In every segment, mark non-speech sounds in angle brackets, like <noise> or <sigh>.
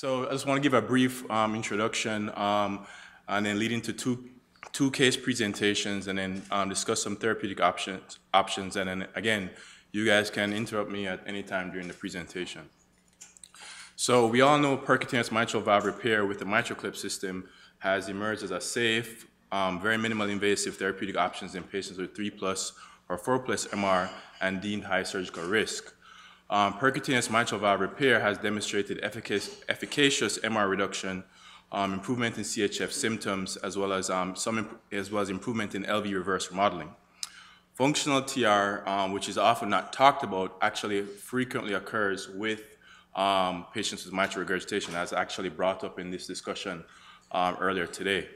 So I just want to give a brief um, introduction um, and then lead into two, two case presentations and then um, discuss some therapeutic options, options. And then again, you guys can interrupt me at any time during the presentation. So we all know percutaneous mitral valve repair with the MitraClip system has emerged as a safe, um, very minimal invasive therapeutic options in patients with 3 plus or 4 plus MR and deemed high surgical risk. Um, percutaneous mitral valve repair has demonstrated efficacious, efficacious MR reduction, um, improvement in CHF symptoms, as well as um, some as well as improvement in LV reverse remodeling. Functional TR, um, which is often not talked about, actually frequently occurs with um, patients with mitral regurgitation, as actually brought up in this discussion um, earlier today.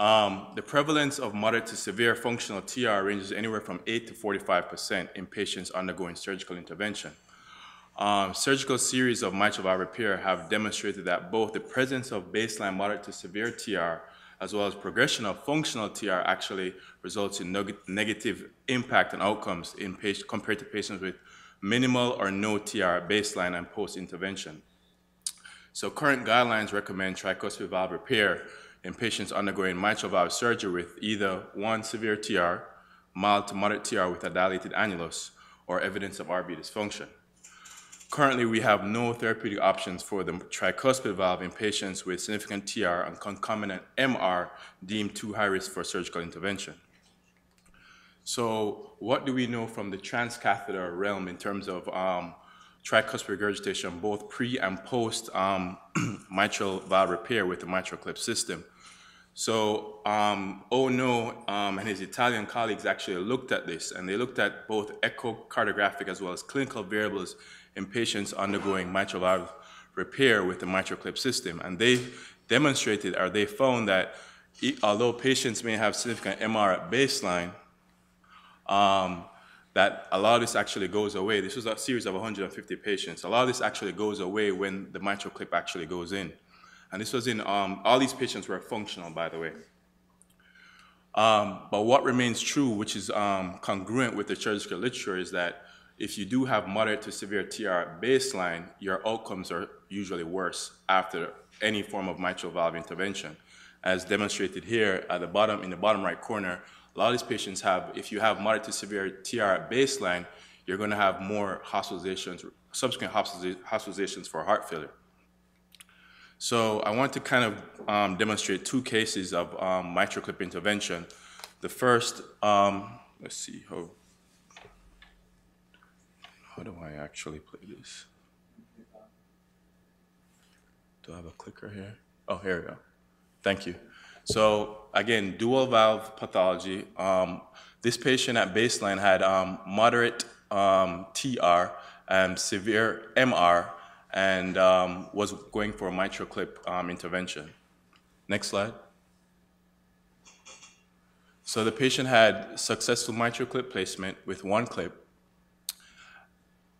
Um, the prevalence of moderate to severe functional TR ranges anywhere from 8 to 45% in patients undergoing surgical intervention. Um, surgical series of mitral valve repair have demonstrated that both the presence of baseline moderate to severe TR as well as progression of functional TR actually results in neg negative impact and outcomes in compared to patients with minimal or no TR baseline and post-intervention. So current guidelines recommend tricuspid valve repair in patients undergoing mitral valve surgery with either one severe TR, mild to moderate TR with a dilated annulus, or evidence of RV dysfunction. Currently, we have no therapeutic options for the tricuspid valve in patients with significant TR and concomitant MR deemed too high risk for surgical intervention. So what do we know from the transcatheter realm in terms of um, tricuspid regurgitation, both pre and post um, <clears throat> mitral valve repair with the mitral clip system? So um, Oh No um, and his Italian colleagues actually looked at this, and they looked at both echocardiographic as well as clinical variables in patients undergoing mitral valve repair with the MitraClip system. And they demonstrated, or they found that although patients may have significant MR at baseline, um, that a lot of this actually goes away. This was a series of 150 patients. A lot of this actually goes away when the mitral clip actually goes in. And this was in, um, all these patients were functional, by the way. Um, but what remains true, which is um, congruent with the surgical literature, is that if you do have moderate to severe TR at baseline, your outcomes are usually worse after any form of mitral valve intervention. As demonstrated here at the bottom, in the bottom right corner, a lot of these patients have, if you have moderate to severe TR at baseline, you're gonna have more hospitalizations, subsequent hospitalizations for heart failure. So I want to kind of um, demonstrate two cases of um, MitraClip intervention. The first, um, let's see, how, how do I actually play this? Do I have a clicker here? Oh, here we go. Thank you. So again, dual valve pathology. Um, this patient at baseline had um, moderate um, TR and severe MR and um, was going for a MitraClip um, intervention. Next slide. So the patient had successful MitraClip placement with one clip.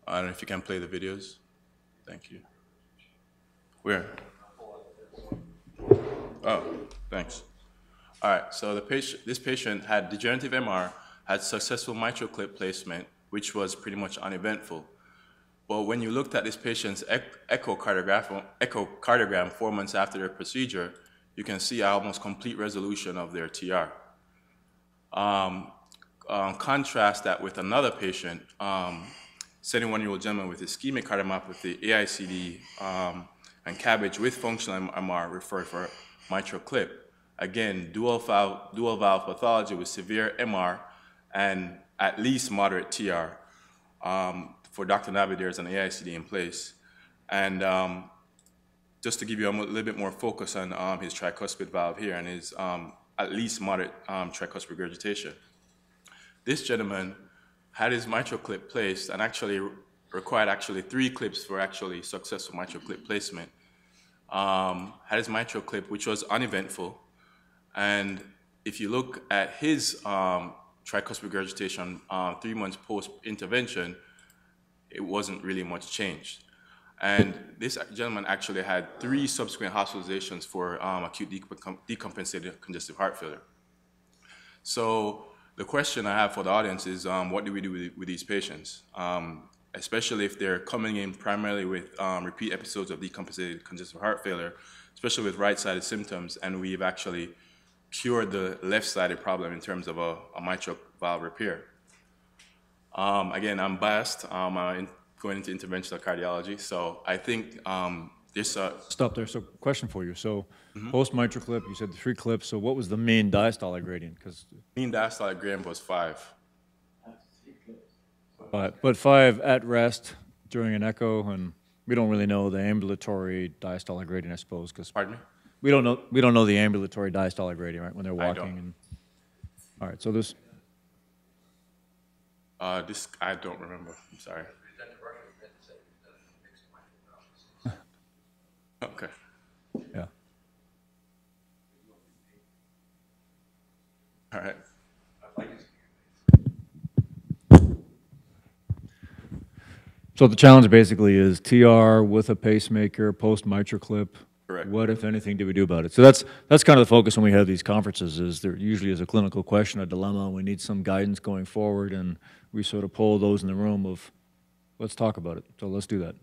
I don't know if you can play the videos. Thank you. Where? Oh, thanks. All right, so the patient, this patient had degenerative MR, had successful MitraClip placement, which was pretty much uneventful. But when you looked at this patient's echocardiogram, echocardiogram four months after their procedure, you can see almost complete resolution of their TR. Um, um, contrast that with another patient, 71-year-old um, gentleman with ischemic cardiomyopathy, AICD, um, and CABG with functional MR referred for mitral clip. Again, dual valve, dual valve pathology with severe MR and at least moderate TR. Um, for Dr. Nabi, there's an AICD in place. And um, just to give you a little bit more focus on um, his tricuspid valve here and his um, at least moderate um, tricuspid regurgitation. This gentleman had his mitral clip placed and actually required actually three clips for actually successful mitral clip placement. Um, had his mitral clip, which was uneventful. And if you look at his um, tricuspid regurgitation uh, three months post-intervention, it wasn't really much changed. And this gentleman actually had three subsequent hospitalizations for um, acute decompensated congestive heart failure. So the question I have for the audience is, um, what do we do with, with these patients? Um, especially if they're coming in primarily with um, repeat episodes of decompensated congestive heart failure, especially with right-sided symptoms, and we've actually cured the left-sided problem in terms of a, a mitral valve repair. Um, again, I'm biased. Um, I'm going into interventional cardiology, so I think um, this. Uh, Stop there. So, question for you. So, post mitral clip, you said the three clips. So, what was the mean diastolic gradient? Because, mean diastolic gradient was five. but but five at rest during an echo, and we don't really know the ambulatory diastolic gradient, I suppose, because Pardon me. we don't know we don't know the ambulatory diastolic gradient, right? When they're I walking. don't. And all right. So this. Uh, this I don't remember. I'm sorry. Okay. Yeah. All right. So the challenge basically is TR with a pacemaker, post mitral clip. Correct. What, if anything, do we do about it? So that's that's kind of the focus when we have these conferences. Is there usually is a clinical question, a dilemma. We need some guidance going forward, and we sort of pull those in the room of, let's talk about it. So let's do that.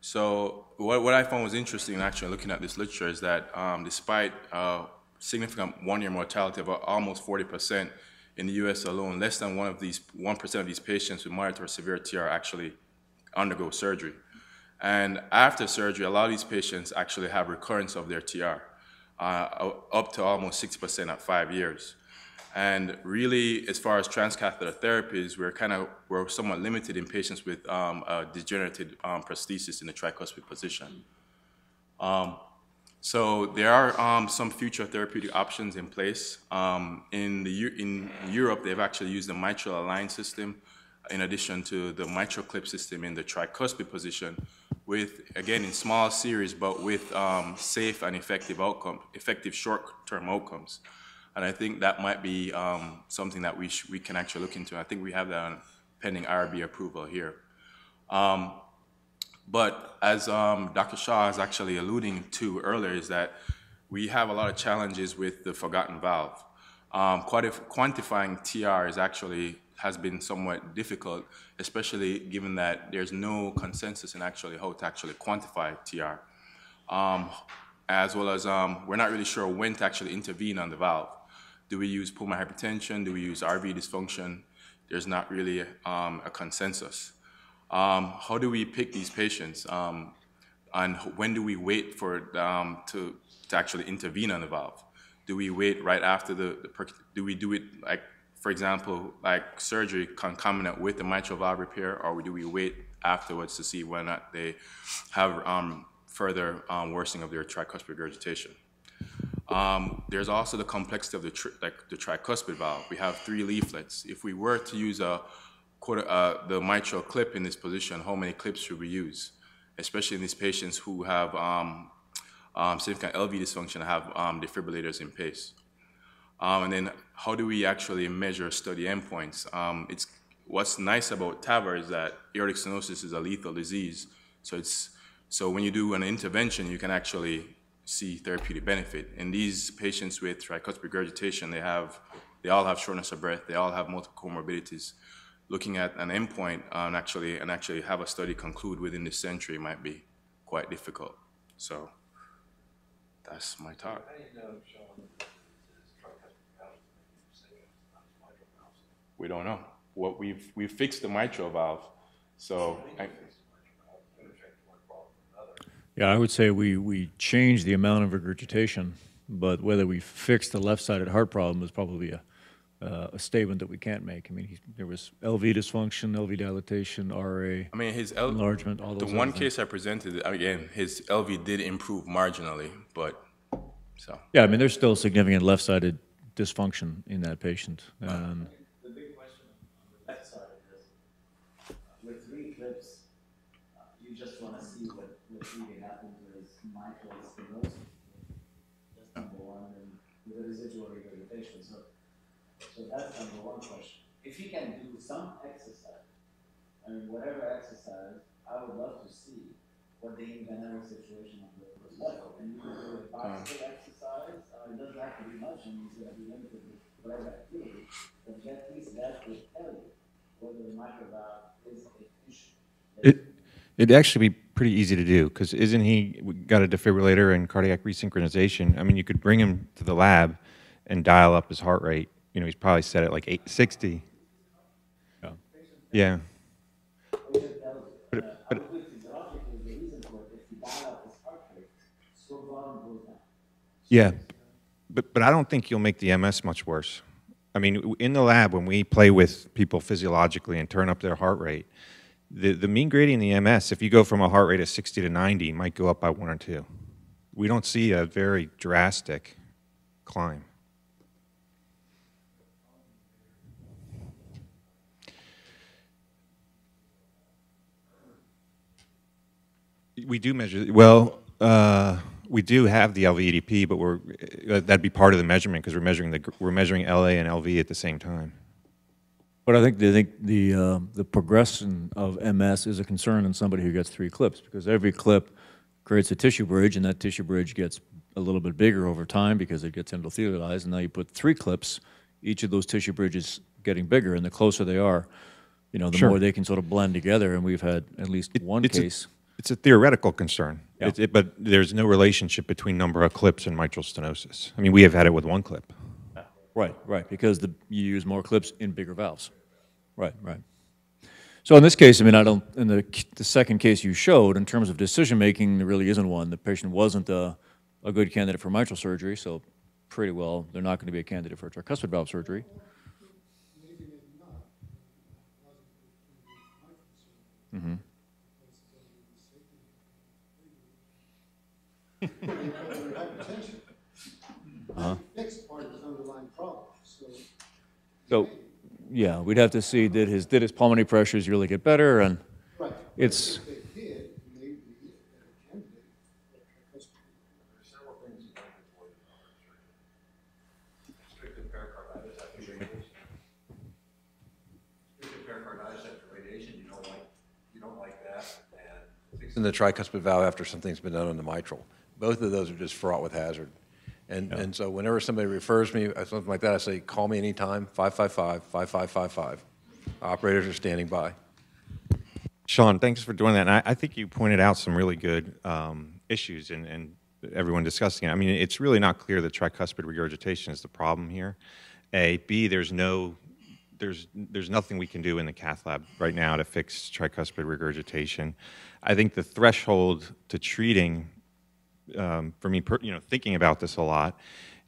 So what, what I found was interesting actually looking at this literature is that um, despite uh, significant one-year mortality of almost 40% in the U.S. alone, less than one of these 1% of these patients with moderate or severe TR actually undergo surgery. And after surgery, a lot of these patients actually have recurrence of their TR, uh, up to almost 6% at five years. And really, as far as transcatheter therapies, we're kind of we're somewhat limited in patients with um, a degenerative um, prosthesis in the tricuspid position. Um, so there are um, some future therapeutic options in place. Um, in the in Europe, they've actually used the Mitralign system, in addition to the mitral clip system in the tricuspid position, with again in small series, but with um, safe and effective outcome, effective short-term outcomes. And I think that might be um, something that we, we can actually look into. I think we have that on pending IRB approval here. Um, but as um, Dr. Shaw is actually alluding to earlier, is that we have a lot of challenges with the forgotten valve. Um, quantifying TR is actually has been somewhat difficult, especially given that there's no consensus in actually how to actually quantify TR, um, as well as um, we're not really sure when to actually intervene on the valve. Do we use pulmonary hypertension? Do we use RV dysfunction? There's not really um, a consensus. Um, how do we pick these patients? Um, and when do we wait for um, to, to actually intervene on the valve? Do we wait right after the, the do we do it like, for example, like surgery concomitant with the mitral valve repair, or do we wait afterwards to see whether or not they have um, further um, worsening of their tricuspid regurgitation? Um, there's also the complexity of the, like the tricuspid valve. We have three leaflets. If we were to use a quarter, uh, the mitral clip in this position, how many clips should we use? Especially in these patients who have um, um, significant LV dysfunction, have um, defibrillators in place. Um, and then how do we actually measure study endpoints? Um, it's what's nice about TAVR is that aortic stenosis is a lethal disease. So it's so when you do an intervention, you can actually see therapeutic benefit. In these patients with tricuspid regurgitation, they have they all have shortness of breath. They all have multiple comorbidities. Looking at an endpoint uh, and actually and actually have a study conclude within this century might be quite difficult. So that's my talk. We don't know. What we've we've fixed the mitral valve, so I, Yeah, I would say we we change the amount of regurgitation, but whether we fix the left-sided heart problem is probably a uh, a statement that we can't make. I mean, he, there was LV dysfunction, LV dilatation, RA. I mean his L, Enlargement, all The those other one things. case I presented again, his LV did improve marginally, but so Yeah, I mean, there's still significant left-sided dysfunction in that patient. And The big question on the left side is, uh, with three clips, uh, you just wanna see what, what really happened to his mitral stenosis. That's number one, and with the residual regurgitation, so, so that's number one question. If he can do some exercise, I mean, whatever exercise, I would love to see what the hemodynamic situation of the left. And you can do a bicycle exercise, uh, it doesn't have to be much, and he's gonna be limited with whatever activity. But at least that will tell you whether the mitral valve is a It, it'd actually be pretty easy to do, because isn't he got a defibrillator and cardiac resynchronization? I mean, you could bring him to the lab and dial up his heart rate. You know, he's probably set at like 860. Yeah. Yeah. Patient tells you. But, but, With physiologically, the reason for it, if you dial up his heart rate, stroke volume goes down. yeah, but, but I don't think you'll make the MS much worse. I mean, in the lab, when we play with people physiologically and turn up their heart rate, the, the mean gradient in the MS, if you go from a heart rate of 60 to 90, might go up by one or two. We don't see a very drastic climb. We do measure, well, uh, we do have the LVEDP, but we're, uh, that'd be part of the measurement because we're measuring the, we're measuring LA and LV at the same time. But I think, I think the, uh, the progression of MS is a concern in somebody who gets three clips, because every clip creates a tissue bridge, and that tissue bridge gets a little bit bigger over time because it gets endothelialized, and now you put three clips, each of those tissue bridges getting bigger, and the closer they are, you know, the Sure. more they can sort of blend together, and we've had at least one It's a- case. It's a theoretical concern, Yeah. It- it- but there's no relationship between number of clips and mitral stenosis. I mean, we have had it with one clip. Right, right, because the, you use more clips in bigger valves. Right, right. So in this case, I mean, I don't, in the, the second case you showed, in terms of decision-making, there really isn't one. The patient wasn't a, a good candidate for mitral surgery, so pretty well, they're not going to be a candidate for tricuspid valve surgery. Next part is underlying problem, so So, yeah, we'd have to see, did his, did his pulmonary pressures really get better, and Right. it's, if they did, maybe a candidate for tricuspid. several things you don't avoid in heart surgery. Restrictive pericarditis after radiation. Restrictive pericarditis after radiation, you don't like, you don't like that, and fixing the tricuspid valve after something's been done on the mitral. Both of those are just fraught with hazard. And, and so whenever somebody refers me, uh, something like that, I say, call me anytime, 555-5555. Operators are standing by. Shaun, thanks for doing that. And I, I think you pointed out some really good um, issues and, and everyone discussing it. I mean, it's really not clear that tricuspid regurgitation is the problem here. A, B, there's no, there's, there's nothing we can do in the cath lab right now to fix tricuspid regurgitation. I think the threshold to treating um, for me, per, you know, thinking about this a lot,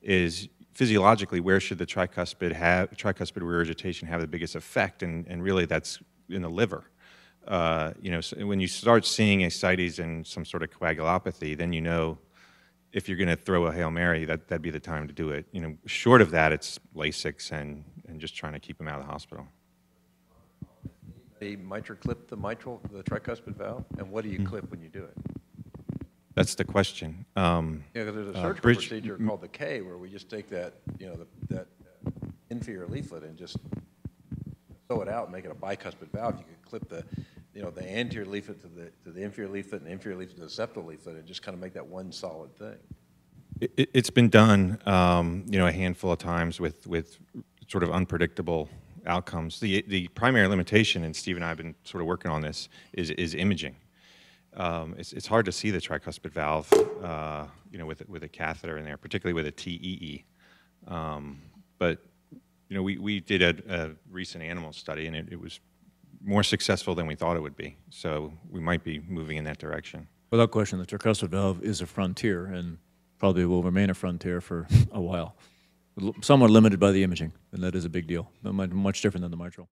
is physiologically where should the tricuspid have tricuspid regurgitation have the biggest effect, and and really that's in the liver. Uh, you know, so when you start seeing ascites and some sort of coagulopathy, then you know if you're going to throw a hail mary, that that'd be the time to do it. You know, short of that, it's Lasix and and just trying to keep them out of the hospital. They mitral clip the mitral, the tricuspid valve, and what do you clip when you do it? That's the question. Um, Yeah, because there's a Uh, surgical bridge- procedure called the Kay, where we just take that, you know, the- that uh, inferior leaflet and just sew it out and make it a bicuspid valve. You could clip the, you know, the anterior leaflet to the, to the inferior leaflet and the inferior leaflet to the septal leaflet and just kind of make that one solid thing. It, it's been done, um, you know, a handful of times with, with sort of unpredictable outcomes. The, the primary limitation, and Steve and I have been sort of working on this, is, is imaging. Um, it's, it's hard to see the tricuspid valve, uh, you know, with, with a catheter in there, particularly with a TEE. Um, but, you know, we, we did a, a recent animal study, and it, it was more successful than we thought it would be. So we might be moving in that direction. without question, the tricuspid valve is a frontier, and probably will remain a frontier for a while. Somewhat limited by the imaging, and that is a big deal, much much different than the mitral.